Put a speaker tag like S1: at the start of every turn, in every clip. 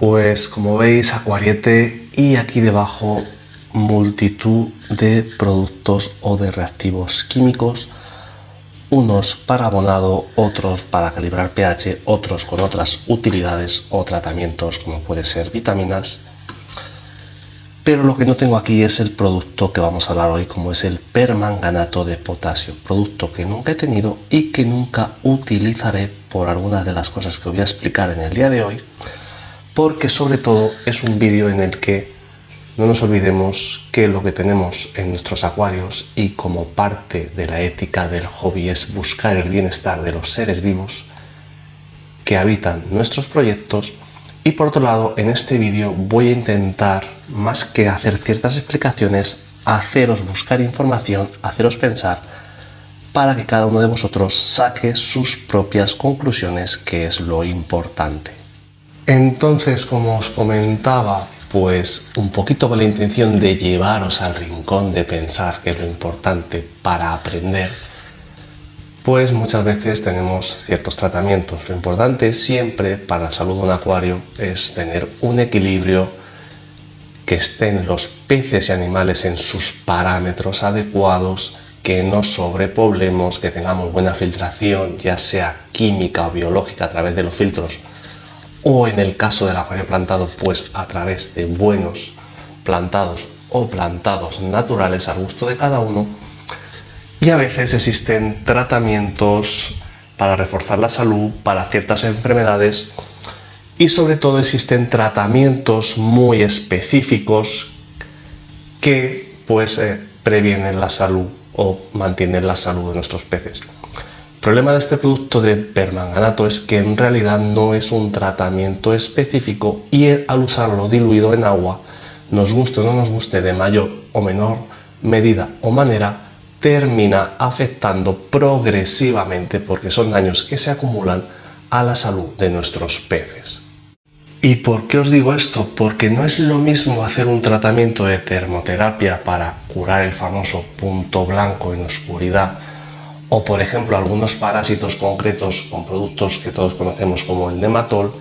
S1: Pues como veis, acuariete y aquí debajo multitud de productos o de reactivos químicos, unos para abonado, otros para calibrar pH, otros con otras utilidades o tratamientos como puede ser vitaminas. Pero lo que no tengo aquí es el producto que vamos a hablar hoy, como es el permanganato de potasio, producto que nunca he tenido y que nunca utilizaré por algunas de las cosas que voy a explicar en el día de hoy, porque sobre todo es un vídeo en el que no nos olvidemos que lo que tenemos en nuestros acuarios y como parte de la ética del hobby es buscar el bienestar de los seres vivos que habitan nuestros proyectos y por otro lado en este vídeo voy a intentar más que hacer ciertas explicaciones haceros buscar información, haceros pensar para que cada uno de vosotros saque sus propias conclusiones que es lo importante. Entonces como os comentaba pues un poquito con la intención de llevaros al rincón de pensar, que es lo importante para aprender, pues muchas veces tenemos ciertos tratamientos. Lo importante siempre para la salud de un acuario es tener un equilibrio, que estén los peces y animales en sus parámetros adecuados, que no sobrepoblemos, que tengamos buena filtración, ya sea química o biológica a través de los filtros o en el caso del acuario plantado, pues a través de buenos plantados o plantados naturales al gusto de cada uno. Y a veces existen tratamientos para reforzar la salud, para ciertas enfermedades y sobre todo existen tratamientos muy específicos que pues eh, previenen la salud o mantienen la salud de nuestros peces. Problema de este producto de permanganato es que en realidad no es un tratamiento específico y al usarlo diluido en agua, nos guste o no nos guste de mayor o menor medida o manera, termina afectando progresivamente porque son daños que se acumulan a la salud de nuestros peces. ¿Y por qué os digo esto? Porque no es lo mismo hacer un tratamiento de termoterapia para curar el famoso punto blanco en oscuridad o por ejemplo algunos parásitos concretos con productos que todos conocemos como el nematol,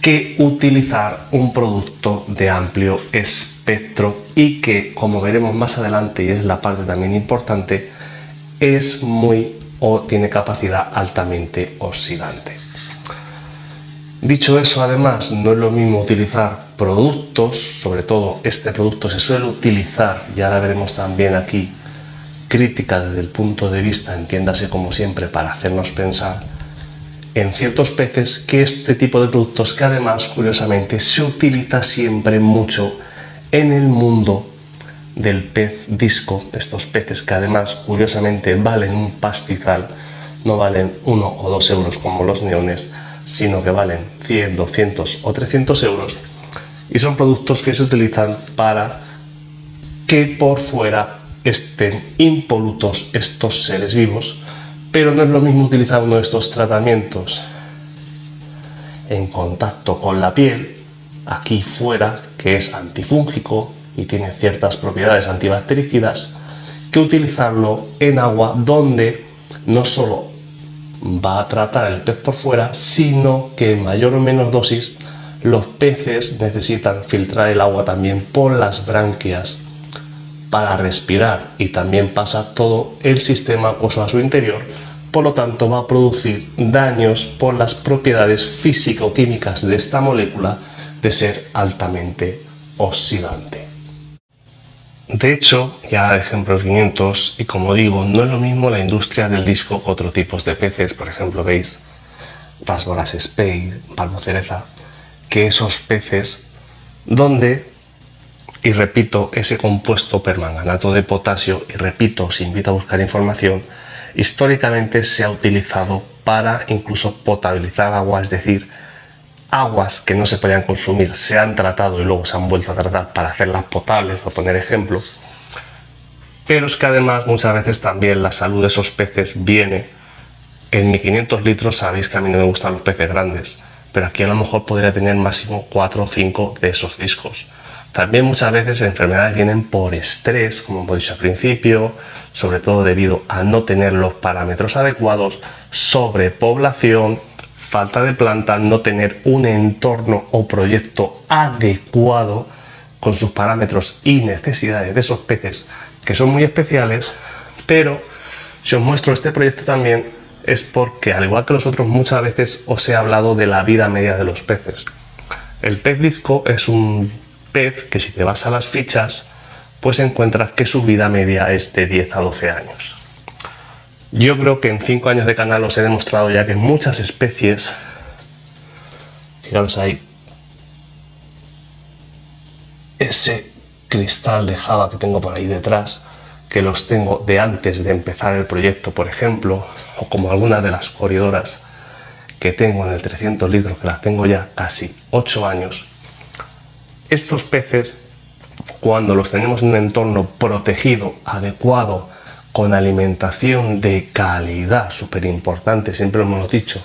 S1: que utilizar un producto de amplio espectro y que, como veremos más adelante, y es la parte también importante, es muy o tiene capacidad altamente oxidante. Dicho eso, además, no es lo mismo utilizar productos, sobre todo este producto se suele utilizar, ya la veremos también aquí, crítica desde el punto de vista, entiéndase como siempre, para hacernos pensar en ciertos peces que este tipo de productos que además, curiosamente, se utiliza siempre mucho en el mundo del pez disco, estos peces que además, curiosamente, valen un pastizal, no valen uno o dos euros como los neones, sino que valen 100, 200 o 300 euros. Y son productos que se utilizan para que por fuera estén impolutos estos seres vivos, pero no es lo mismo utilizar uno de estos tratamientos en contacto con la piel, aquí fuera, que es antifúngico y tiene ciertas propiedades antibactericidas, que utilizarlo en agua donde no solo va a tratar el pez por fuera, sino que en mayor o menor dosis los peces necesitan filtrar el agua también por las branquias para respirar y también pasa todo el sistema acuoso a su interior, por lo tanto va a producir daños por las propiedades físico-químicas de esta molécula de ser altamente oxidante. De hecho, ya ejemplos 500, y como digo, no es lo mismo la industria del disco otros tipos de peces, por ejemplo, veis las bolas Spade, palmo cereza, que esos peces donde y repito, ese compuesto permanganato de potasio, y repito, os invito a buscar información, históricamente se ha utilizado para incluso potabilizar agua, es decir, aguas que no se podían consumir se han tratado y luego se han vuelto a tratar para hacerlas potables, por poner ejemplo. Pero es que además muchas veces también la salud de esos peces viene. En 1500 litros sabéis que a mí no me gustan los peces grandes, pero aquí a lo mejor podría tener máximo 4 o 5 de esos discos. También muchas veces enfermedades vienen por estrés, como hemos dicho al principio, sobre todo debido a no tener los parámetros adecuados, sobrepoblación, falta de planta, no tener un entorno o proyecto adecuado con sus parámetros y necesidades de esos peces que son muy especiales, pero si os muestro este proyecto también es porque al igual que los otros muchas veces os he hablado de la vida media de los peces. El pez disco es un que si te vas a las fichas pues encuentras que su vida media es de 10 a 12 años. Yo creo que en 5 años de canal os he demostrado ya que muchas especies, fijaros ahí, ese cristal de java que tengo por ahí detrás, que los tengo de antes de empezar el proyecto, por ejemplo, o como algunas de las corredoras que tengo en el 300 litros, que las tengo ya casi 8 años, estos peces cuando los tenemos en un entorno protegido, adecuado, con alimentación de calidad, súper importante, siempre lo hemos dicho,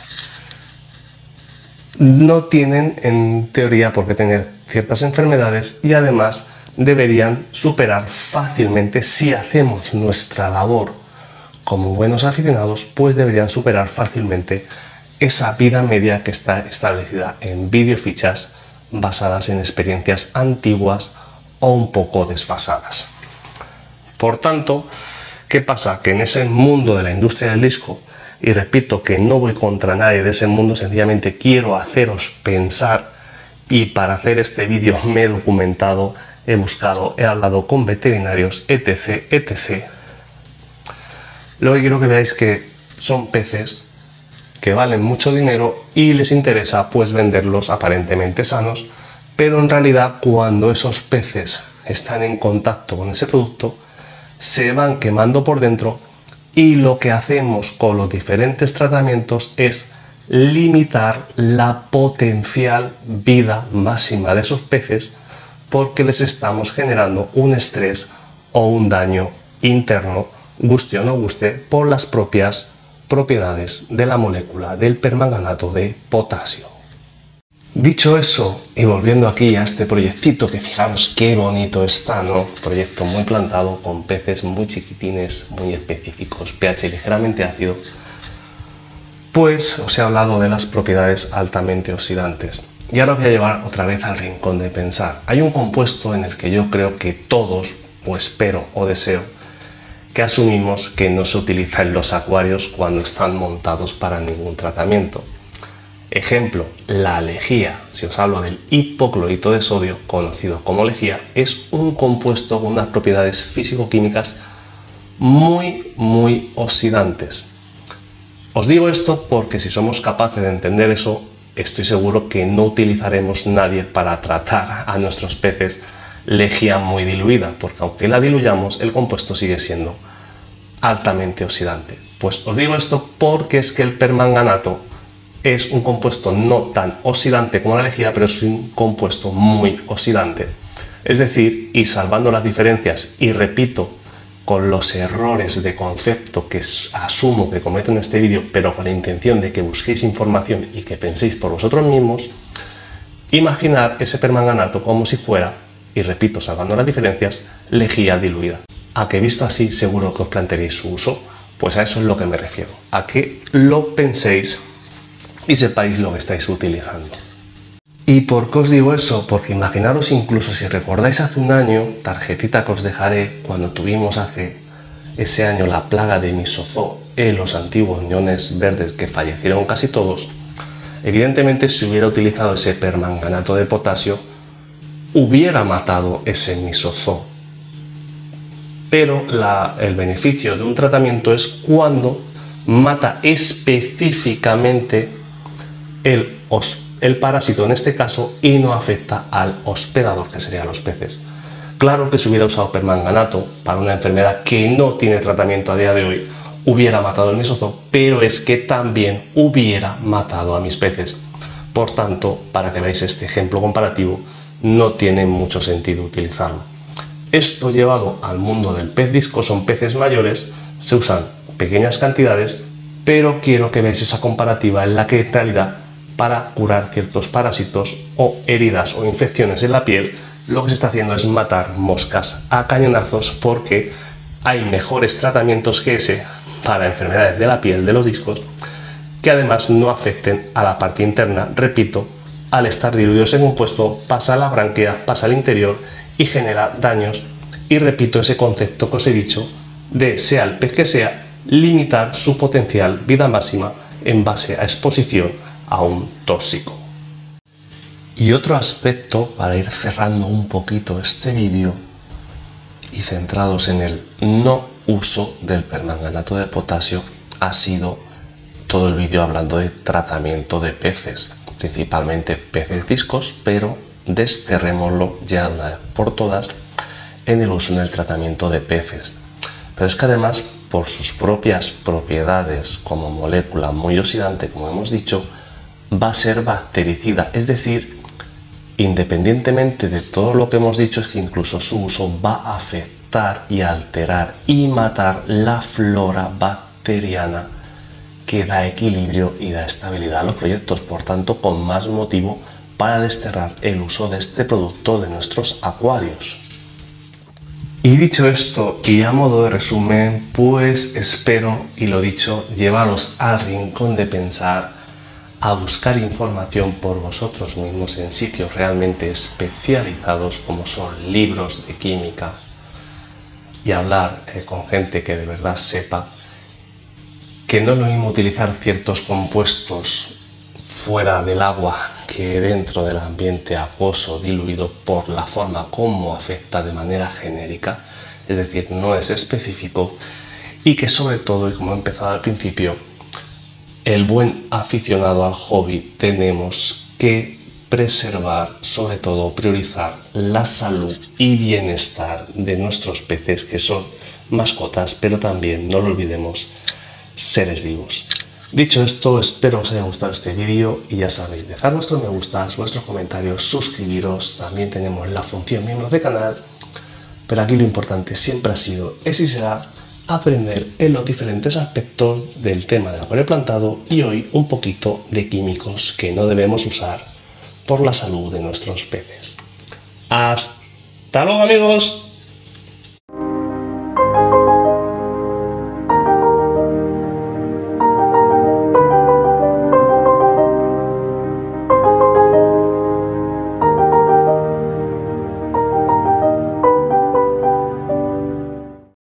S1: no tienen en teoría por qué tener ciertas enfermedades y además deberían superar fácilmente si hacemos nuestra labor como buenos aficionados, pues deberían superar fácilmente esa vida media que está establecida en videofichas basadas en experiencias antiguas o un poco desfasadas. Por tanto, ¿qué pasa? Que en ese mundo de la industria del disco, y repito que no voy contra nadie de ese mundo, sencillamente quiero haceros pensar y para hacer este vídeo me he documentado, he buscado, he hablado con veterinarios, etc, etc. Lo que quiero que veáis que son peces que valen mucho dinero y les interesa pues venderlos aparentemente sanos pero en realidad cuando esos peces están en contacto con ese producto, se van quemando por dentro y lo que hacemos con los diferentes tratamientos es limitar la potencial vida máxima de esos peces porque les estamos generando un estrés o un daño interno, guste o no guste, por las propias propiedades de la molécula del permanganato de potasio. Dicho eso, y volviendo aquí a este proyectito, que fijaros qué bonito está, ¿no? Proyecto muy plantado, con peces muy chiquitines, muy específicos, pH ligeramente ácido, pues os he hablado de las propiedades altamente oxidantes. Y ahora os voy a llevar otra vez al rincón de pensar. Hay un compuesto en el que yo creo que todos, o espero o deseo, que asumimos que no se utiliza en los acuarios cuando están montados para ningún tratamiento Ejemplo, la lejía. Si os hablo del hipoclorito de sodio, conocido como lejía, es un compuesto con unas propiedades físico-químicas muy, muy oxidantes. Os digo esto porque si somos capaces de entender eso, estoy seguro que no utilizaremos nadie para tratar a nuestros peces lejía muy diluida, porque aunque la diluyamos, el compuesto sigue siendo altamente oxidante. Pues os digo esto porque es que el permanganato es un compuesto no tan oxidante como la lejía, pero es un compuesto muy oxidante. Es decir, y salvando las diferencias, y repito, con los errores de concepto que asumo que cometo en este vídeo, pero con la intención de que busquéis información y que penséis por vosotros mismos, imaginar ese permanganato como si fuera, y repito, salvando las diferencias, lejía diluida. A que visto así seguro que os plantearéis su uso, pues a eso es lo que me refiero, a que lo penséis y sepáis lo que estáis utilizando. ¿Y por qué os digo eso? Porque imaginaros incluso si recordáis hace un año, tarjetita que os dejaré cuando tuvimos hace ese año la plaga de misozoo en los antiguos ñones verdes que fallecieron casi todos, evidentemente si hubiera utilizado ese permanganato de potasio, hubiera matado ese misozoo. Pero el beneficio de un tratamiento es cuando mata específicamente el, el parásito en este caso y no afecta al hospedador, que serían los peces. Claro que si hubiera usado permanganato para una enfermedad que no tiene tratamiento a día de hoy, hubiera matado el misozoo, pero es que también hubiera matado a mis peces. Por tanto, para que veáis este ejemplo comparativo, no tiene mucho sentido utilizarlo. Esto llevado al mundo del pez disco son peces mayores, se usan pequeñas cantidades, pero quiero que veáis esa comparativa en la que en realidad para curar ciertos parásitos o heridas o infecciones en la piel, lo que se está haciendo es matar moscas a cañonazos porque hay mejores tratamientos que ese para enfermedades de la piel, de los discos, que además no afecten a la parte interna, repito, al estar diluidos en compuesto pasa a la branquia, pasa al interior y genera daños. Y repito ese concepto que os he dicho de sea el pez que sea, limitar su potencial vida máxima en base a exposición a un tóxico. Y otro aspecto para ir cerrando un poquito este vídeo y centrados en el no uso del permanganato de potasio ha sido todo el vídeo hablando de tratamiento de peces, principalmente peces discos, pero desterrémoslo ya una vez por todas en el uso en el tratamiento de peces. Pero es que además, por sus propias propiedades como molécula muy oxidante, como hemos dicho, va a ser bactericida, es decir, independientemente de todo lo que hemos dicho, es que incluso su uso va a afectar y alterar y matar la flora bacteriana que da equilibrio y da estabilidad a los proyectos. Por tanto, con más motivo para desterrar el uso de este producto de nuestros acuarios. Y dicho esto, y a modo de resumen, pues espero, y lo dicho, llevaros al rincón de pensar, a buscar información por vosotros mismos en sitios realmente especializados como son libros de química y hablar eh, con gente que de verdad sepa que no es lo mismo utilizar ciertos compuestos fuera del agua que dentro del ambiente acuoso diluido por la forma como afecta de manera genérica, es decir, no es específico y que sobre todo, y como he empezado al principio, el buen aficionado al hobby tenemos que preservar, sobre todo priorizar la salud y bienestar de nuestros peces que son mascotas, pero también no lo olvidemos seres vivos. Dicho esto, espero os haya gustado este vídeo y ya sabéis, dejar vuestros me gustas, vuestros comentarios, suscribiros, también tenemos la función miembros de canal, pero aquí lo importante siempre ha sido, es y será aprender en los diferentes aspectos del tema del acuario plantado y hoy un poquito de químicos que no debemos usar por la salud de nuestros peces. ¡Hasta luego amigos!